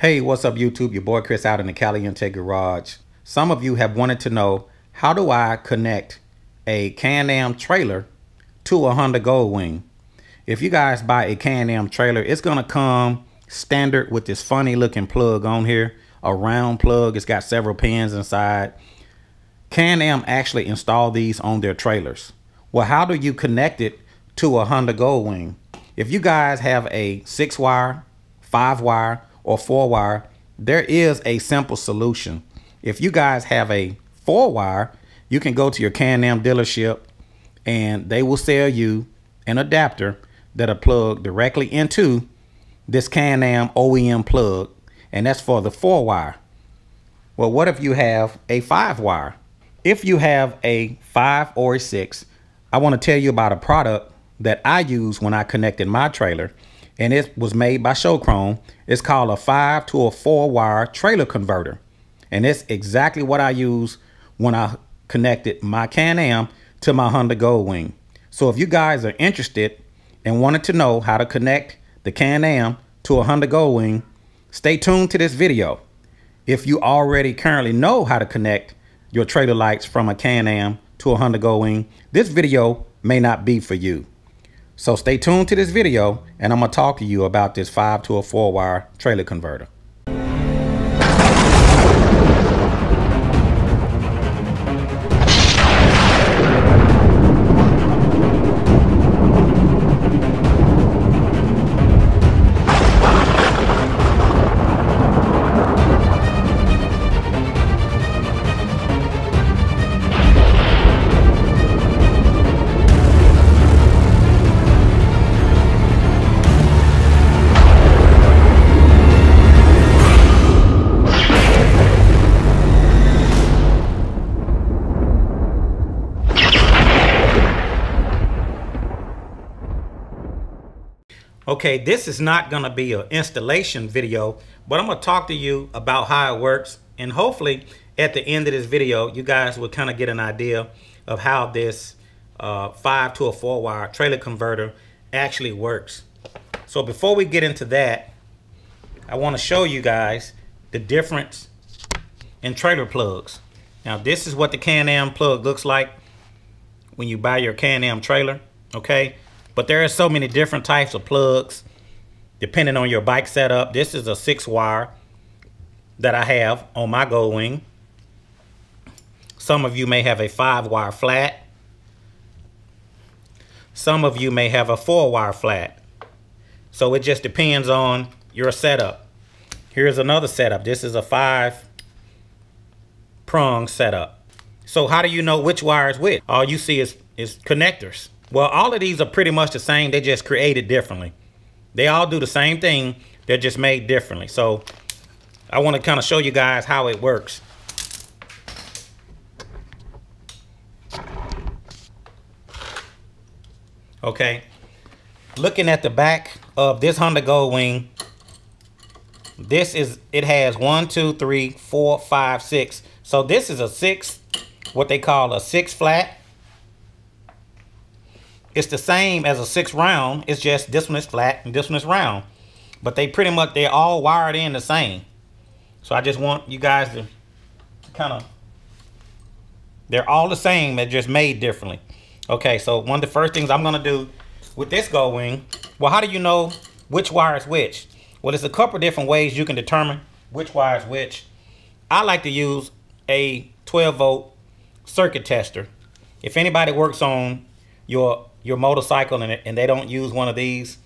Hey, what's up YouTube? Your boy Chris out in the Caliente Garage. Some of you have wanted to know, how do I connect a Can-Am trailer to a Honda Goldwing? If you guys buy a Can-Am trailer, it's gonna come standard with this funny looking plug on here, a round plug. It's got several pins inside. Can-Am actually install these on their trailers. Well, how do you connect it to a Honda Goldwing? If you guys have a six wire, five wire, or four wire, there is a simple solution. If you guys have a four wire, you can go to your Can-Am dealership and they will sell you an adapter that'll plug directly into this Can-Am OEM plug and that's for the four wire. Well, what if you have a five wire? If you have a five or a six, I want to tell you about a product that I use when I connected my trailer and it was made by Show Chrome. It's called a five to a four wire trailer converter. And it's exactly what I use when I connected my Can-Am to my Honda Goldwing. So if you guys are interested and wanted to know how to connect the Can-Am to a Honda Goldwing, stay tuned to this video. If you already currently know how to connect your trailer lights from a Can-Am to a Honda Goldwing, this video may not be for you. So stay tuned to this video and I'm gonna talk to you about this five to a four wire trailer converter. Okay, this is not going to be an installation video, but I'm going to talk to you about how it works. And hopefully at the end of this video, you guys will kind of get an idea of how this uh, five to a four wire trailer converter actually works. So before we get into that, I want to show you guys the difference in trailer plugs. Now this is what the Can-Am plug looks like when you buy your Can-Am trailer, okay? But there are so many different types of plugs depending on your bike setup. This is a six wire that I have on my Gold Wing. Some of you may have a five wire flat. Some of you may have a four wire flat. So it just depends on your setup. Here's another setup. This is a five prong setup. So how do you know which wire is which? All you see is, is connectors. Well, all of these are pretty much the same. They just created differently. They all do the same thing. They're just made differently. So I want to kind of show you guys how it works. Okay. Looking at the back of this Honda Goldwing, this is, it has one, two, three, four, five, six. So this is a six, what they call a six flat it's the same as a six round. It's just this one is flat and this one is round. But they pretty much, they're all wired in the same. So I just want you guys to kind of, they're all the same. They're just made differently. Okay, so one of the first things I'm going to do with this Goldwing, well, how do you know which wire is which? Well, there's a couple different ways you can determine which wire is which. I like to use a 12 volt circuit tester. If anybody works on your your motorcycle and, and they don't use one of these,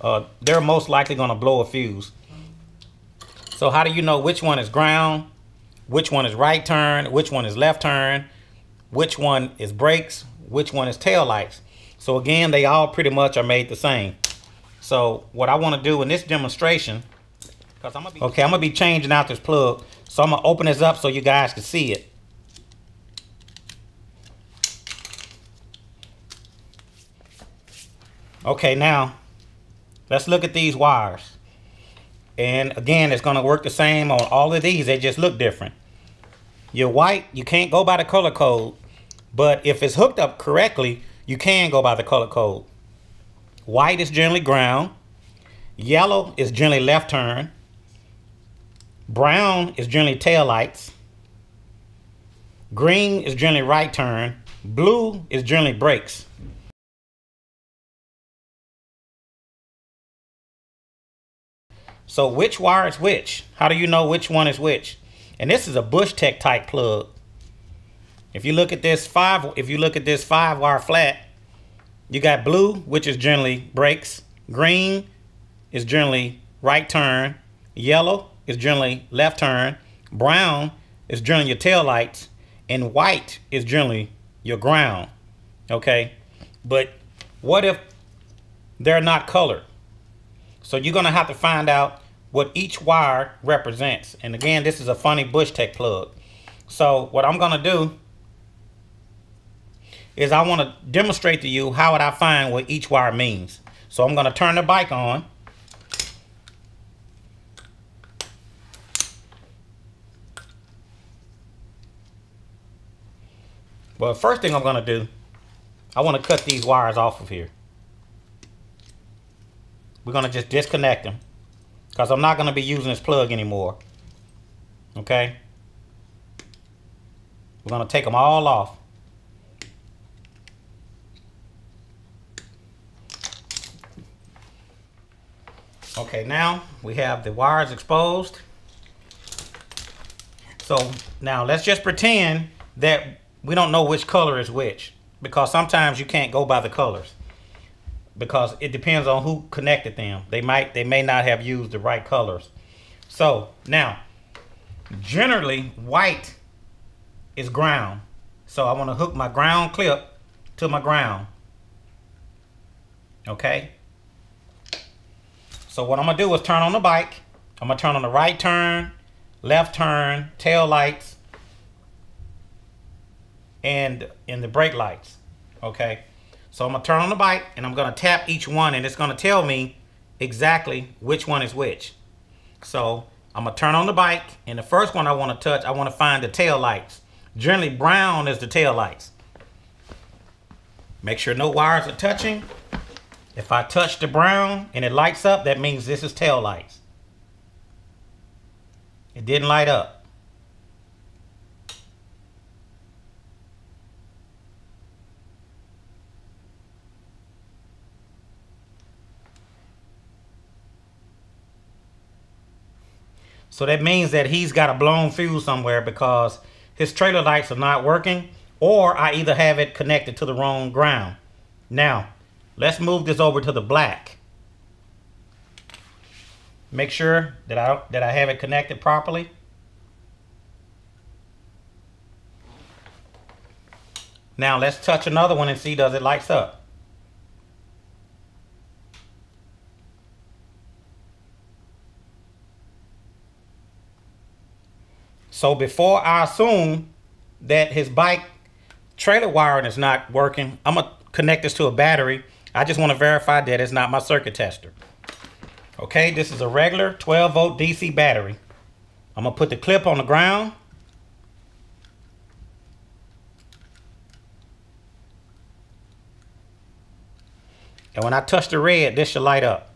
uh, they're most likely going to blow a fuse. So how do you know which one is ground, which one is right turn, which one is left turn, which one is brakes, which one is tail lights? So again, they all pretty much are made the same. So what I want to do in this demonstration, because I'm gonna be okay, I'm gonna be changing out this plug. So I'm gonna open this up so you guys can see it. Okay, now let's look at these wires. And again, it's going to work the same on all of these. They just look different. Your white, you can't go by the color code. But if it's hooked up correctly, you can go by the color code. White is generally ground. Yellow is generally left turn. Brown is generally tail lights. Green is generally right turn. Blue is generally brakes. So which wire is which? How do you know which one is which? And this is a Bushtec type plug. If you look at this five, if you look at this five wire flat, you got blue, which is generally brakes. Green is generally right turn. Yellow is generally left turn. Brown is generally your tail lights. And white is generally your ground. Okay. But what if they're not colored? So you're to have to find out what each wire represents. And again, this is a funny Bushtec plug. So what I'm going to do is I want to demonstrate to you how would I find what each wire means. So I'm going to turn the bike on. Well, first thing I'm going to do, I want to cut these wires off of here. We're going to just disconnect them because I'm not going to be using this plug anymore. Okay? We're going to take them all off. Okay, now we have the wires exposed. So now let's just pretend that we don't know which color is which because sometimes you can't go by the colors because it depends on who connected them. They might, they may not have used the right colors. So now, generally white is ground. So I want to hook my ground clip to my ground. Okay. So what I'm gonna do is turn on the bike. I'm gonna turn on the right turn, left turn, tail lights, and in the brake lights. Okay. So I'm gonna turn on the bike and I'm gonna tap each one and it's gonna tell me exactly which one is which. So I'm gonna turn on the bike and the first one I wanna touch, I wanna find the tail lights. Generally brown is the tail lights. Make sure no wires are touching if I touch the brown and it lights up, that means this is tail lights. It didn't light up. So that means that he's got a blown fuse somewhere because his trailer lights are not working or I either have it connected to the wrong ground. Now, Let's move this over to the black. Make sure that I, that I have it connected properly. Now let's touch another one and see does it lights up. So before I assume that his bike trailer wiring is not working, I'm gonna connect this to a battery I just want to verify that it's not my circuit tester. Okay, this is a regular 12 volt DC battery. I'm gonna put the clip on the ground. And when I touch the red, this should light up.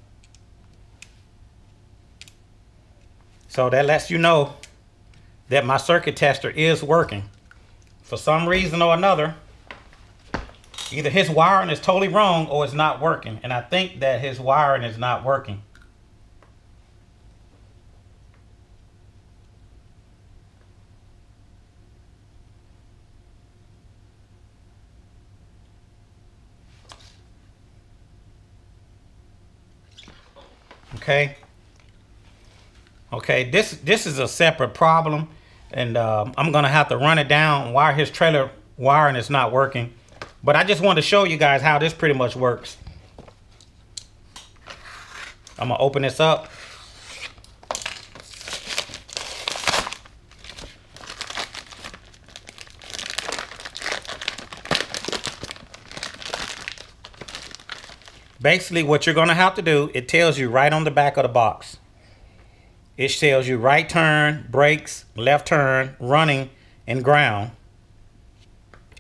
So that lets you know that my circuit tester is working. For some reason or another, Either his wiring is totally wrong or it's not working. And I think that his wiring is not working. Okay. Okay, this this is a separate problem, and uh, I'm gonna have to run it down why his trailer wiring is not working. But I just wanted to show you guys how this pretty much works. I'm gonna open this up. Basically what you're gonna have to do, it tells you right on the back of the box. It tells you right turn, brakes, left turn, running, and ground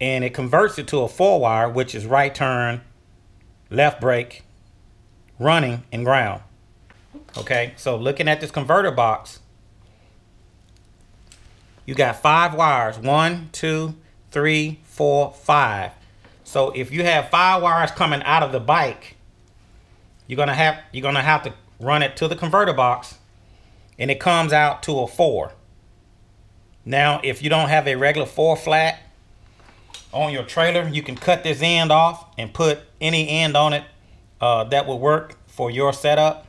and it converts it to a four wire, which is right turn, left brake, running, and ground. Okay, so looking at this converter box, you got five wires. One, two, three, four, five. So if you have five wires coming out of the bike, you're gonna have you're gonna have to run it to the converter box and it comes out to a four. Now, if you don't have a regular four flat on your trailer, you can cut this end off and put any end on it uh, that will work for your setup.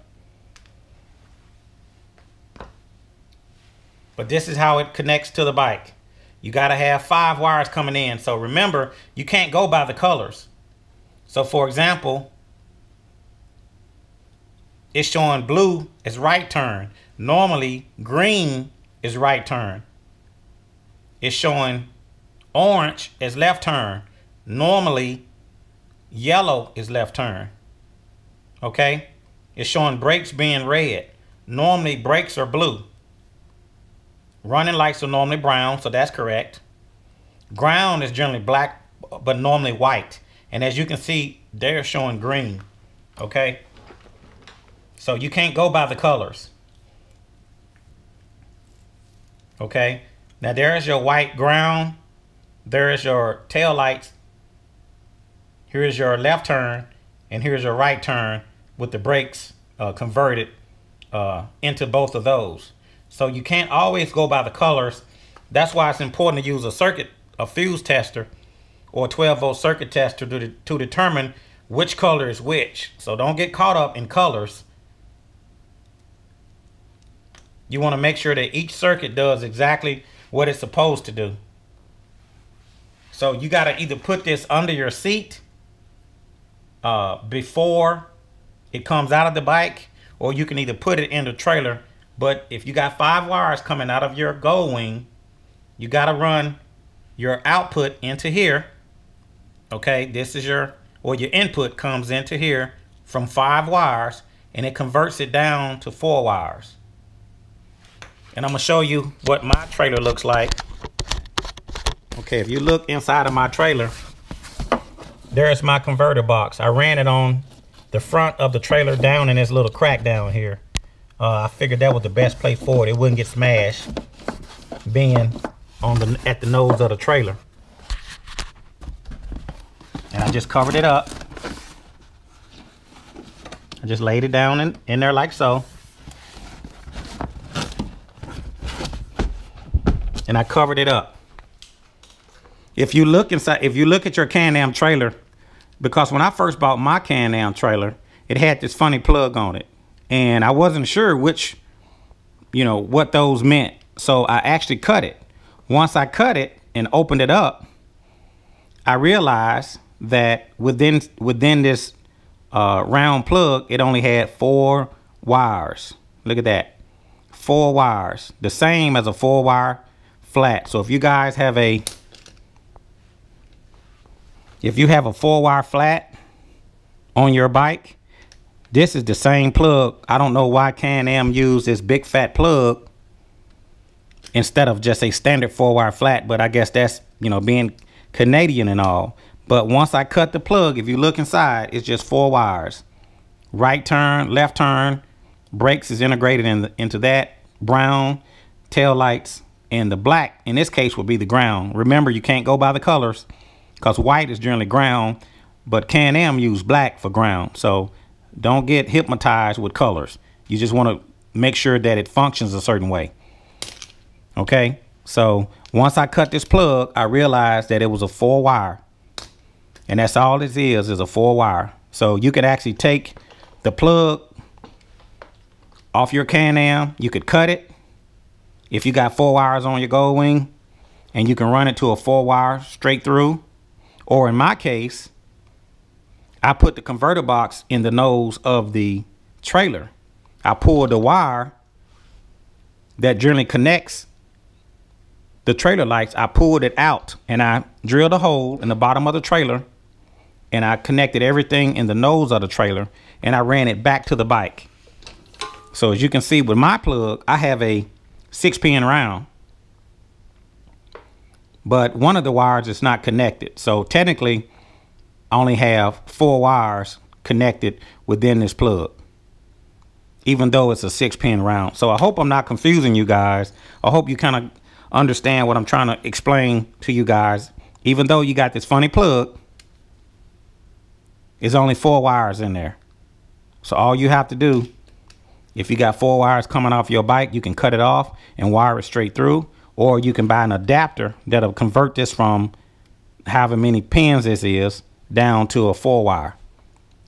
But this is how it connects to the bike. You got to have five wires coming in. So remember, you can't go by the colors. So for example, it's showing blue as right turn. Normally, green is right turn. It's showing orange is left turn. Normally, yellow is left turn. Okay? It's showing brakes being red. Normally, brakes are blue. Running lights are normally brown, so that's correct. Ground is generally black, but normally white. And as you can see, they're showing green. Okay? So you can't go by the colors. Okay? Now there is your white ground. There is your tail lights. Here is your left turn. And here's your right turn with the brakes uh, converted uh, into both of those. So you can't always go by the colors. That's why it's important to use a circuit, a fuse tester, or a 12 volt circuit tester to, de to determine which color is which. So don't get caught up in colors. You want to make sure that each circuit does exactly what it's supposed to do. So you got to either put this under your seat uh, before it comes out of the bike, or you can either put it in the trailer but if you got five wires coming out of your go wing, you got to run your output into here. Okay, this is your, or your input comes into here from five wires and it converts it down to four wires. And I'm gonna show you what my trailer looks like. Okay, if you look inside of my trailer, there's my converter box. I ran it on the front of the trailer down in this little crack down here. Uh, I figured that was the best place for it. It wouldn't get smashed being on the at the nose of the trailer. And I just covered it up. I just laid it down in, in there like so. And I covered it up. If you look inside, if you look at your Can-Am trailer, because when I first bought my Can-Am trailer, it had this funny plug on it and I wasn't sure which, you know, what those meant. So I actually cut it. Once I cut it and opened it up, I realized that within within this uh, round plug, it only had four wires. Look at that, four wires, the same as a four wire flat. So if you guys have a if you have a four wire flat on your bike this is the same plug. I don't know why Can-Am used this big fat plug instead of just a standard four wire flat, but I guess that's, you know, being Canadian and all. But once I cut the plug, if you look inside, it's just four wires. Right turn, left turn, brakes is integrated in the, into that, brown, tail lights, and the black, in this case, would be the ground. Remember, you can't go by the colors because white is generally ground, but Can-Am use black for ground. So don't get hypnotized with colors. You just want to make sure that it functions a certain way. Okay. So once I cut this plug, I realized that it was a four wire. And that's all this is, is a four wire. So you could actually take the plug off your Can-Am. You could cut it if you got four wires on your gold wing and you can run it to a four wire straight through. Or in my case, I put the converter box in the nose of the trailer. I pulled the wire that generally connects the trailer lights. I pulled it out and I drilled a hole in the bottom of the trailer and I connected everything in the nose of the trailer and I ran it back to the bike. So as you can see with my plug, I have a six pin round. But one of the wires is not connected. So technically I only have four wires connected within this plug even though it's a six pin round so I hope I'm not confusing you guys I hope you kind of understand what I'm trying to explain to you guys. Even though you got this funny plug, it's only four wires in there. So all you have to do, if you got four wires coming off your bike, you can cut it off and wire it straight through. Or you can buy an adapter that'll convert this from however many pins this is down to a four wire.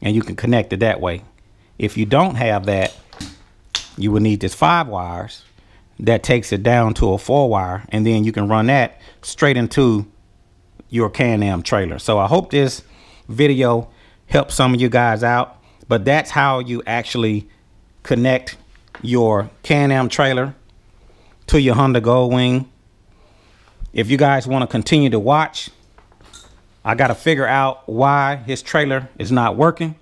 And you can connect it that way. If you don't have that, you will need this five wires that takes it down to a four wire. And then you can run that straight into your Can-Am trailer. So I hope this video helps some of you guys out. But that's how you actually connect your Can-Am trailer to your Honda Goldwing. If you guys want to continue to watch, I got to figure out why his trailer is not working.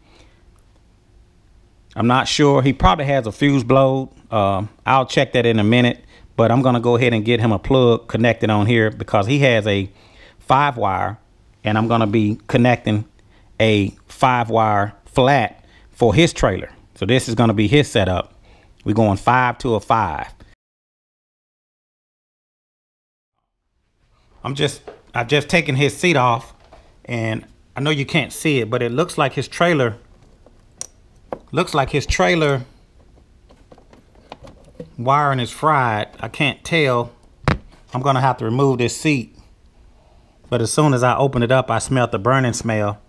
I'm not sure. He probably has a fuse blowed. Uh, I'll check that in a minute. But I'm going to go ahead and get him a plug connected on here because he has a five wire. And I'm going to be connecting a five wire flat for his trailer. So this is going to be his setup. We're going five to a five. I'm just, I've just taken his seat off and I know you can't see it, but it looks like his trailer, looks like his trailer wiring is fried. I can't tell. I'm gonna have to remove this seat. But as soon as I open it up, I smelled the burning smell.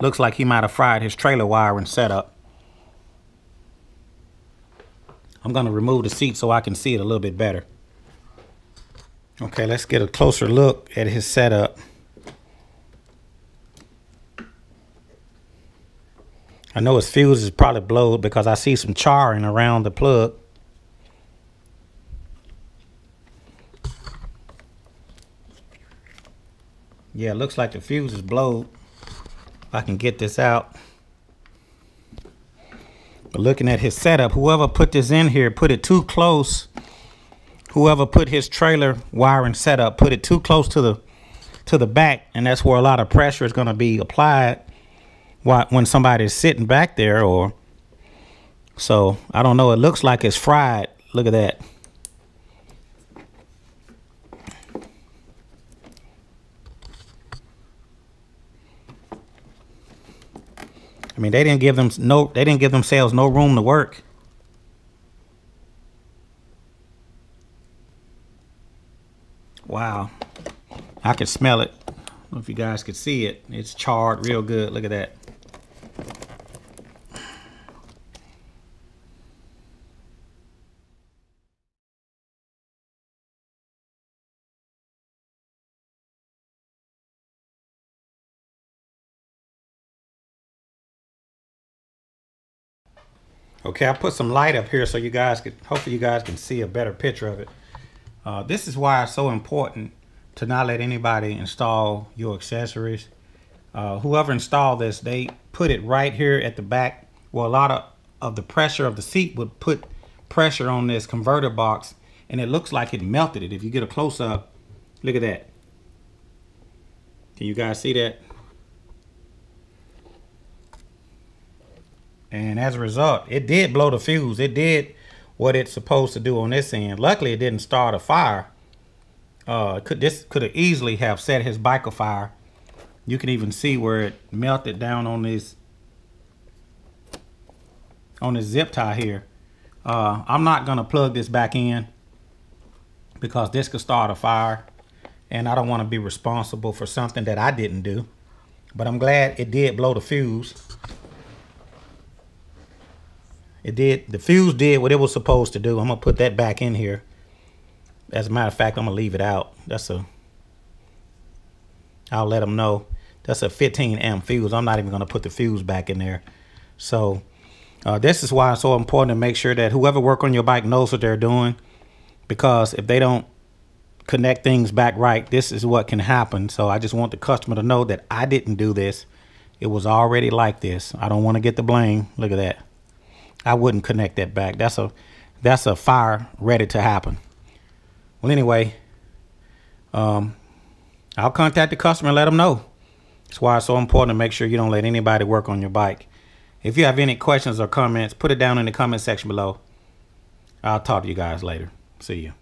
Looks like he might have fried his trailer wiring setup. I'm gonna remove the seat so I can see it a little bit better. Okay, let's get a closer look at his setup. I know his fuse is probably blowed because I see some charring around the plug. Yeah, looks like the fuse is blowed. If I can get this out. But looking at his setup, whoever put this in here put it too close. Whoever put his trailer wiring setup put it too close to the to the back and that's where a lot of pressure is going to be applied when somebody is sitting back there or so I don't know it looks like it's fried. Look at that I mean they didn't give them no they didn't give themselves no room to work Wow. I can smell it. If you guys could see it. It's charred real good. Look at that. Okay, I put some light up here so you guys could, hopefully you guys can see a better picture of it. Uh, this is why it's so important to not let anybody install your accessories. Uh, whoever installed this, they put it right here at the back. Well, a lot of, of the pressure of the seat would put pressure on this converter box and it looks like it melted it. If you get a close up, look at that. Can you guys see that? And as a result, it did blow the fuse. It did what it's supposed to do on this end. Luckily, it didn't start a fire. Uh, could this could have easily have set his bike afire. You can even see where it melted down on this on this zip tie here. Uh, I'm not gonna plug this back in because this could start a fire, and I don't want to be responsible for something that I didn't do. But I'm glad it did blow the fuse. It did, the fuse did what it was supposed to do. I'm gonna put that back in here. As a matter of fact, I'm gonna leave it out. That's a, I'll let them know. That's a 15 amp fuse. I'm not even gonna put the fuse back in there. So uh, this is why it's so important to make sure that whoever work on your bike knows what they're doing. Because if they don't connect things back right, this is what can happen. So I just want the customer to know that I didn't do this. It was already like this. I don't want to get the blame. Look at that. I wouldn't connect that back. That's a that's a fire ready to happen. Well, anyway, um, I'll contact the customer and let them know. That's why it's so important to make sure you don't let anybody work on your bike. If you have any questions or comments, put it down in the comment section below. I'll talk to you guys later. See you.